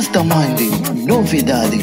Mastermind, novidade.